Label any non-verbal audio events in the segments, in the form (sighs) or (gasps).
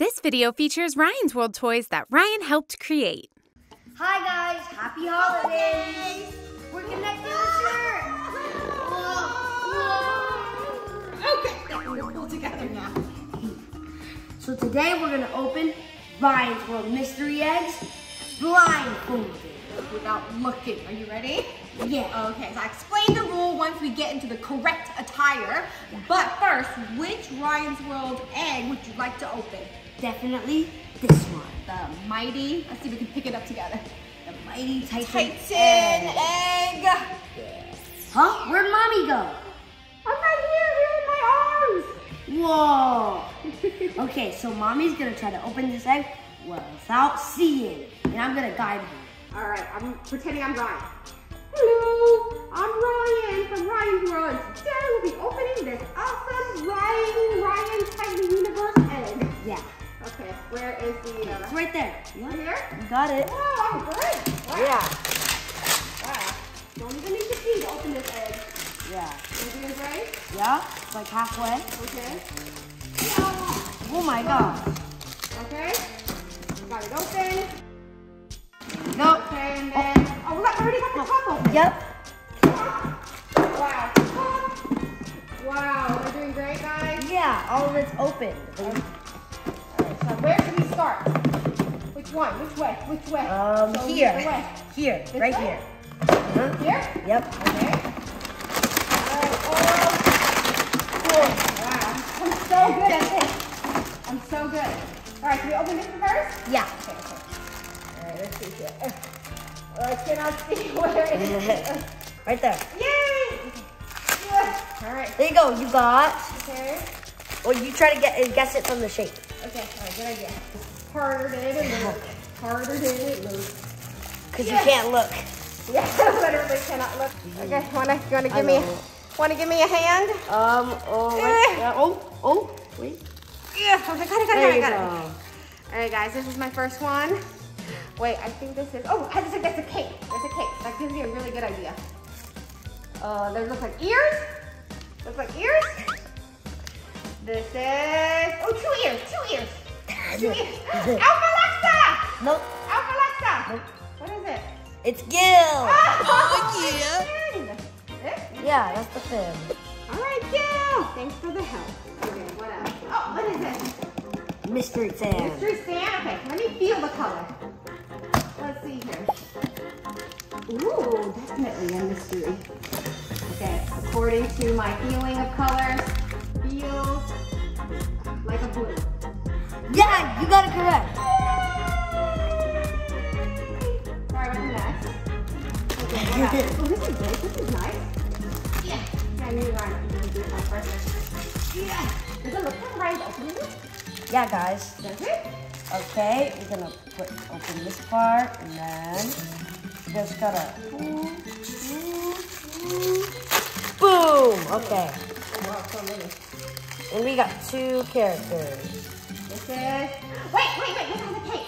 This video features Ryan's World toys that Ryan helped create. Hi guys, happy holidays! We're connecting the shirt! Okay, we're pull together now. So today we're gonna open Ryan's World mystery eggs blindfolded. Without looking. Are you ready? Yeah. Okay, so I explain the rule once we get into the correct attire. But first, which Ryan's World egg would you like to open? Definitely this one. The mighty, let's see if we can pick it up together. The mighty Titan, Titan egg. egg. Huh? Where'd mommy go? I'm right here, here in my arms. Whoa! (laughs) okay, so mommy's gonna try to open this egg without seeing, and I'm gonna guide her. All right, I'm pretending I'm Ryan. Hello, I'm Ryan from Ryan's World. Today we'll be opening this awesome Ryan, Ryan Titan Universe egg. Yeah, Okay, where is the, uh, it's right there. right here? you got it. Wow, I'm good. Wow. Yeah, Wow. Don't even need to see to open this egg. yeah, You doing great? yeah. It's like halfway. Okay. Oh my god. Okay. Got it open. Go. Okay, and then, oh, we got, already got the top open. Yep. Wow. Wow, we're doing great, guys. Yeah, all of it's open. Alright, so where should we start? Which one? Which way? Which way? Um, me here. way. Here, This right way? here. Uh-huh. Here? Yep. Okay. Alright, oh. Cool. Wow, I'm so good at this. I'm so good. Alright, can we open this first? Yeah. Okay, okay. Alright, let's see here. Uh, I cannot see (laughs) where it is. right there. Yay! Yeah. Alright, There you go. You got. okay. Well, you try to get guess it from the shape. Okay, alright, good idea. Harder than it looks. Harder than it looks. Cause Yeah. you can't look. Yeah, (laughs) literally cannot look. Okay, wanna you wanna I give me wanna give me a hand? Um. Oh. Eh. Right. Oh. Oh. Wait. Yeah, okay, got it, got it, got it, got it. Alright guys, this is my first one. Wait, I think this is oh I just think that's a cake. That's a cake. That gives me a really good idea. Uh they look like ears. Look like ears. This is oh two ears, two ears. Two ears. (laughs) Alpha Lexa! Nope. Alpha Lexa! Nope. What is it? It's Gil. Oh, (laughs) yeah. This? Yeah, that's the fin. All right, Gil. Thanks for the help. Okay, what else? Oh, what is this? Mystery Sam. Mystery sand. Okay, let me feel the color. Let's see here. Ooh, definitely a mystery. Okay, according to my feeling of colors, feels like a blue. Yeah, you got it correct. Sorry about the mess. Okay. Oh, this is good. This is nice. Yeah. Yeah, I knew going to do that first. Yeah. Does it look like Ryan's opening it? Yeah, guys. Does it? Okay, we're gonna put open this part and then just gotta boom. Okay, Wow, so many. and we got two characters. This is. Wait, wait, wait. This has a cake.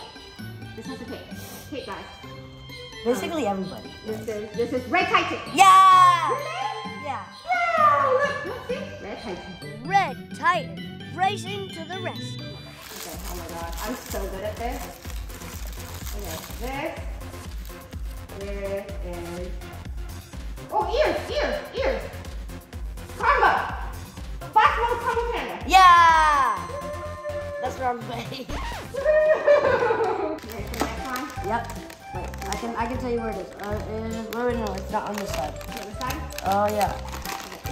This has a cake. Cake, guys. Basically everybody. This is this is Red Titan. Yeah. Really? Yeah. Wow! Look, let's see. Red Titan. Red Titan racing to the rescue. Okay. Oh my god, I'm so good at this. Okay, this. This is. Oh, ears, ears, ears. Karma. Black little Combo Panda. Yeah. That's what I'm saying. Okay, so next one. Yep. Wait, I can I can tell you where it is. Uh, it, wait, wait, no, it's not on this side. The other side. Oh yeah.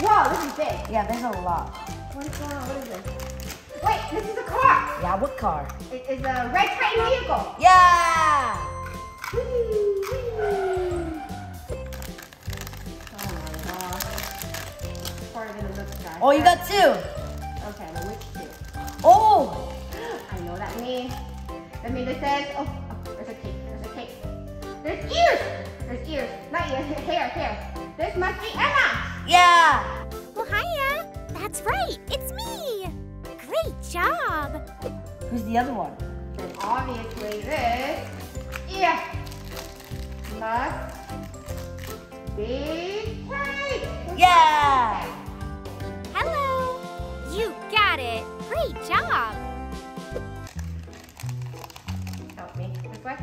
Whoa, this is big. Yeah, there's a lot. What is going on? What is this? Wait, this is a car. Yeah, what car? It is a red Titan vehicle. Yeah. Oh my gosh. Harder than it looks, guys. Oh, you got two. Okay, well, which two? Oh. (gasps) I know that means. That means it says, oh, oh, there's a cake, there's a cake. There's ears. There's ears. Not ears, (laughs) hair, hair. This must be Emma. Yeah. Well, hiya! That's right, it's me! Great job. Who's the other one? And obviously this, yeah, must be cake. Yeah. Hello. You got it. Great job. Help me. This way?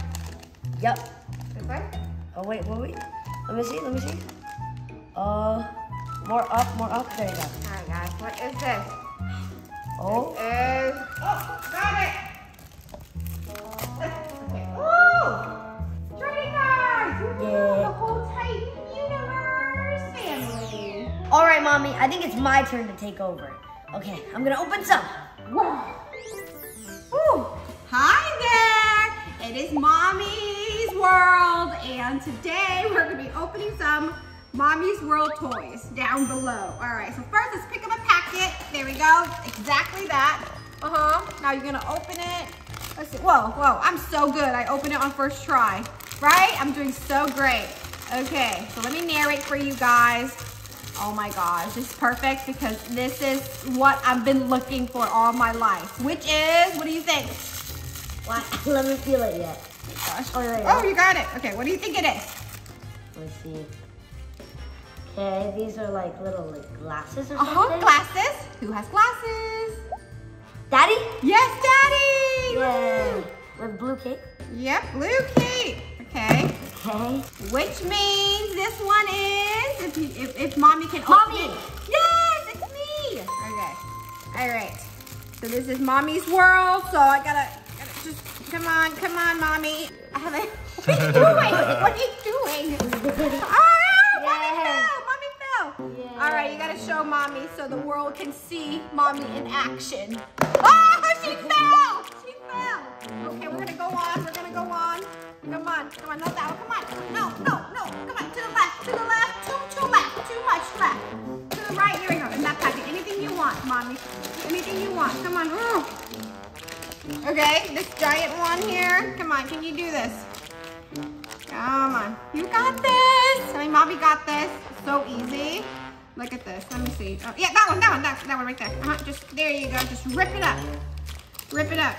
Yep. This way? Oh, wait, wait, wait. Let me see, let me see. Uh, more up, more up. There you go. All right, guys, what is this? Oh, Is oh, got it. Woo, Yeah. Universe family. all right, mommy. I think it's my turn to take over. Okay, I'm gonna open some. Wow. Ooh. Hi there. It is Mommy's World, and today we're gonna be opening some Mommy's World toys down below. All right. So first, let's pick up There we go. Exactly that. Uh huh. Now you're gonna open it. Let's see. Whoa, whoa. I'm so good. I opened it on first try. Right? I'm doing so great. Okay. So let me narrate for you guys. Oh my gosh, this is perfect because this is what I've been looking for all my life, which is, what do you think? What? (laughs) Let me feel it yet. Gosh. Oh, yeah, Oh, you got it. Okay, what do you think it is? Let's see. Okay, these are like little like glasses or Uh-huh, something. glasses. Who has glasses? Daddy? Yes, Daddy! Yeah. With blue cake. Yep, blue cake. Okay, Okay. which means this one is, if, you, if, if mommy can Mommy! open it. Yes, it's me! Okay, all right. So this is mommy's world, so I gotta, gotta just, come on, come on, mommy. I haven't, (laughs) what are you doing? What are you doing? (laughs) Oh, mommy Yeah. fell, mommy fell. Yeah. All right, you gotta show mommy so the world can see mommy in action. Oh, she fell! She fell! Okay, we're gonna go on, we're gonna go on. Come on, come on, not that one, come on. No, no, no, come on, to the left, to the left, too, too left, too much left. To the right, here we go, in that packet. Anything you want, mommy. Anything you want, come on. Okay, this giant one here. Come on, can you do this? Come on. You got this. I mean, mommy got this. So easy. Look at this. Let me see. Oh, yeah, that one, that one, that, that one right there. Uh-huh. Just, there you go. Just rip it up. Rip it up.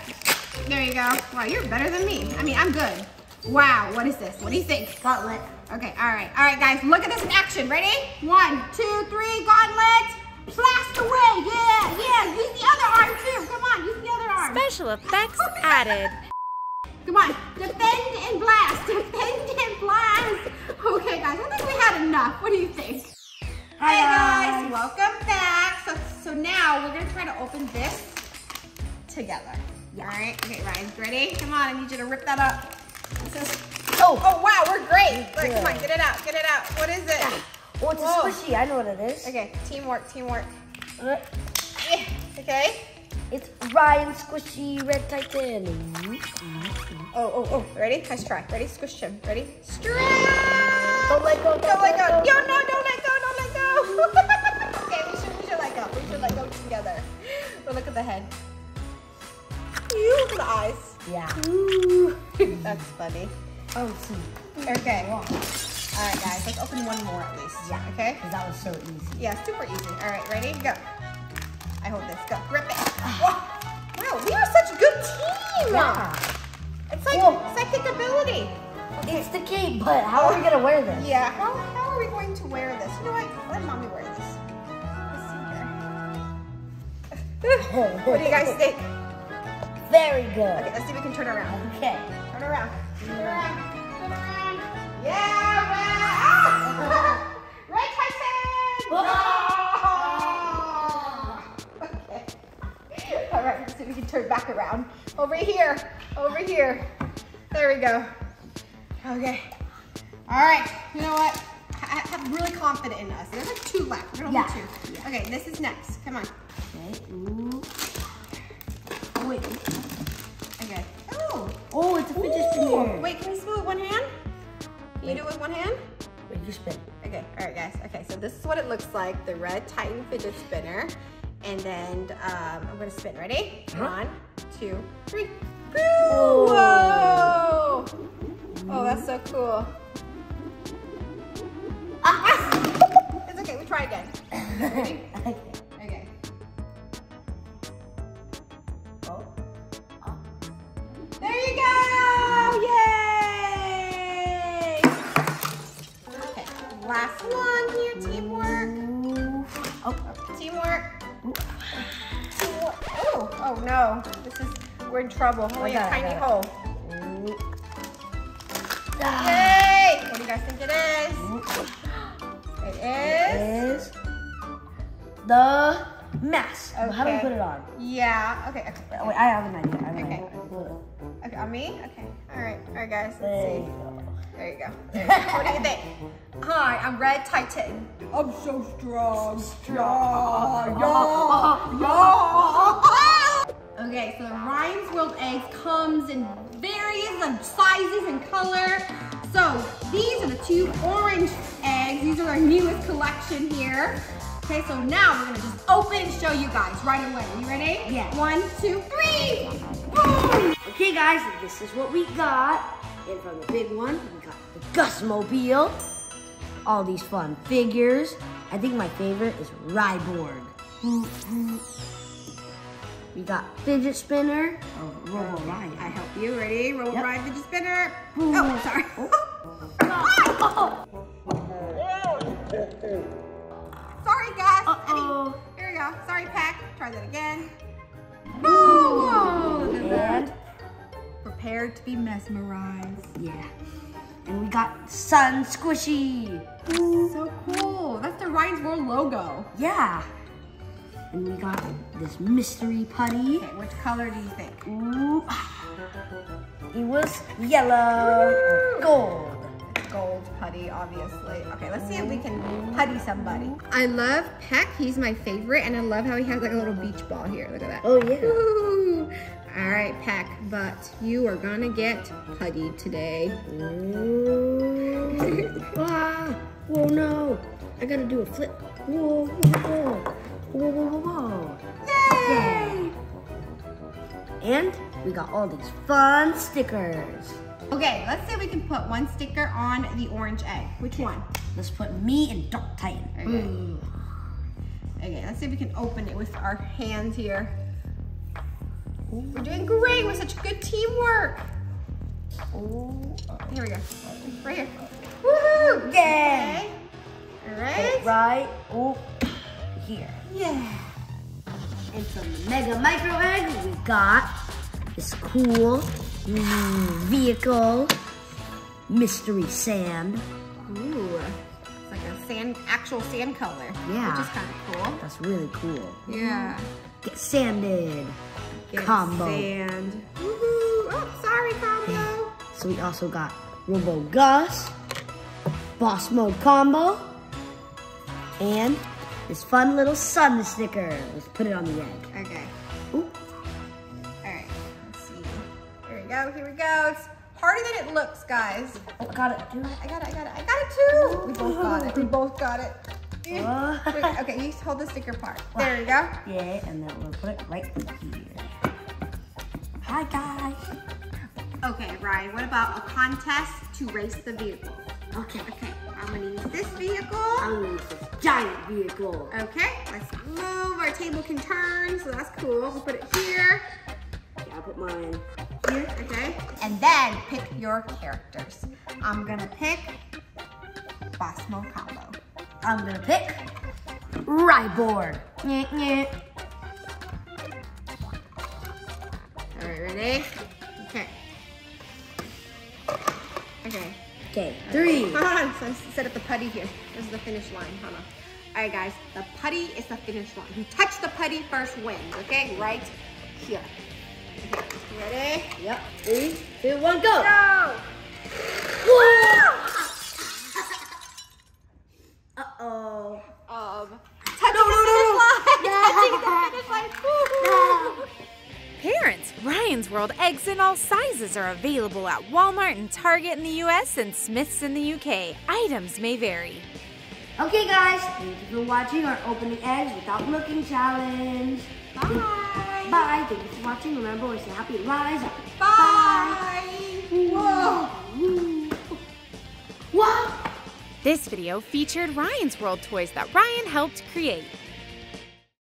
There you go. Wow, you're better than me. I mean, I'm good. Wow, what is this? What do you think? Gauntlet. Okay, all right. All right, guys, look at this in action. Ready? One, two, three, gauntlet. Blast away. Yeah, yeah. Use the other arm, too. Come on, use the other arm. Special (laughs) effects added. Come on, defend and blast, (laughs) defend and blast. Okay, guys, I think we had enough. What do you think? Hi, hey guys. guys, welcome back. So, so now we're gonna try to open this together. All right, okay, Ryan, ready? Come on, I need you to rip that up. This is, oh, oh wow, we're great. Come on, get it out, get it out. What is it? Oh, it's Whoa. a squishy. I know what it is. Okay, teamwork, teamwork. Uh, Yeah, Okay. It's Ryan Squishy Red Titan. Oh, oh, oh, ready? Nice try. Ready? Squish him. Ready? Stretch! Don't let go. Don't let go. Yo, no, don't But look at the head. You look at the eyes. Yeah. (laughs) That's funny. Oh, see. Okay. All right, guys. Let's open one more at least. Yeah. Okay. Because that was so easy. Yeah, super easy. All right, ready? Go. I hold this. Go. Grip it. (sighs) Wow. We are such a good team. Yeah. It's like Whoa. psychic ability. It's the cape, but how are we gonna wear this? Yeah, how, how are we going to wear this? You know what? Let mommy wear this. What do you guys think? Very good. Okay, let's see if we can turn around. Okay. Turn around. Turn around. Turn around. Yeah, red. Ah! red Titan. Okay. All right, let's see if we can turn back around. Over here. Over here. There we go. Okay. All right. You know what? I, I- I'm really confident in us. There's like two left. We're gonna Yeah. two. Okay, this is next. Come on. Okay. Ooh. Oh, wait. Okay. Oh. Oh, it's a fidget spinner. Wait, can you spin with one hand? Can you do it with one hand? Wait, you spin. Okay, all right, guys. Okay, so this is what it looks like, the Red Titan fidget spinner. And then um, I'm gonna spin. Ready? Uh-huh. One, two, three. Whoa. Whoa! Oh, that's so cool. Ready? okay. Okay. Oh. There you go! Yay! Okay, last one here, teamwork. Oh. Teamwork. Teamwork. Oh, oh no. This is, we're in trouble. Only a tiny hole. The mask. How do we put it on? Yeah. Okay. Okay. Wait, I have an idea. I have an Okay. idea. Okay. On me. Okay. All right. All right, guys. Let's There see. you go. There you go. There you go. what do you think? Hi, I'm Red Titan. I'm so strong. Strong. Yeah. Yeah. (laughs) Okay, so the Ryan's World eggs comes in various of sizes and color. So these are the two orange eggs. These are our newest collection here. Okay, so now we're gonna just open and show you guys right away. Are you ready? Yeah. One, two, three. Boom! Okay, guys, this is what we got. And from the big one, we got the Gus Mobile. All these fun figures. I think my favorite is Ryborg. We got fidget spinner. Oh, Robo Ryan. I help you. Ready? Roll Yep. ride fidget spinner. Oh, sorry. Oh. (laughs) Oh. (laughs) sorry, guys. Uh-oh. Here we go. Sorry, Pack. Try that again. Whoa! And Prepared to be mesmerized. yeah. And we got Sun Squishy. So cool. That's the Ryan's World logo. Yeah. And we got this mystery putty. Okay, which color do you think? Ooh. Ah. It was yellow gold. Gold putty, obviously. Okay, let's see if we can putty somebody. I love Peck. He's my favorite, and I love how he has like a little beach ball here. Look at that. Oh, yeah. Woo! All right, Peck, but you are gonna get putty today. Ooh. (laughs) ah, whoa, no. I gotta do a flip. Whoa, whoa, whoa. Whoa, whoa, whoa, whoa. Yay! And we got all these fun stickers. Okay, let's see if we can put one sticker on the orange egg. Which one? Let's put me and Dark Titan. Okay. Okay, let's see if we can open it with our hands here. We're doing great with such good teamwork. Oh, Here we go. Right here. Woohoo! Yeah. Okay. All right. right oh, here. Yeah. And from the Mega Micro Egg, we got this cool vehicle, Mystery Sand. Ooh. It's like a sand, actual sand color. Yeah. Which is kind of cool. That's really cool. Yeah. Get sanded. Get Combo. Sand. Woohoo! Oh, sorry, combo. So we also got Robo Gus, Boss Mode Combo, and this fun little sun sticker. Let's put it on the egg. Okay. Ooh. Go. Here we go. It's harder than it looks, guys. Oh, got it. I got it. I got it. I got it too. We both got it. We both got it. Okay, you hold the sticker part. There you go. Yeah, and then we'll put it right here. Hi guys. Okay, Ryan, what about a contest to race the vehicle? Okay. Okay, I'm gonna use this vehicle. I'm gonna use this giant vehicle. Okay, let's move. Our table can turn, so that's cool. We'll put it here. Okay, I'll put mine Here, okay. And then pick your characters. I'm gonna pick Boss Mode Combo. I'm gonna pick Ryborg. Nyeh, nyeh. All right, ready? Okay. Okay. Okay, three. Hold on, so I set up the putty here. This is the finish line, hold on. All right, guys, the putty is the finish line. Who touched the putty first wins, okay? Right here. Ready? Yep. Three, two, one, go. Go! Uh-oh. Um, (laughs) touching the finish line! touching the finish line! Parents, Ryan's World eggs in all sizes are available at Walmart and Target in the US and Smyth's in the UK. Items may vary. Okay, guys. Thank you for watching our opening eggs without looking challenge. Bye! Bye. Thank you for watching. Remember, always say happy rise up. Bye! Whoa! Whoa. This video featured Ryan's World toys that Ryan helped create.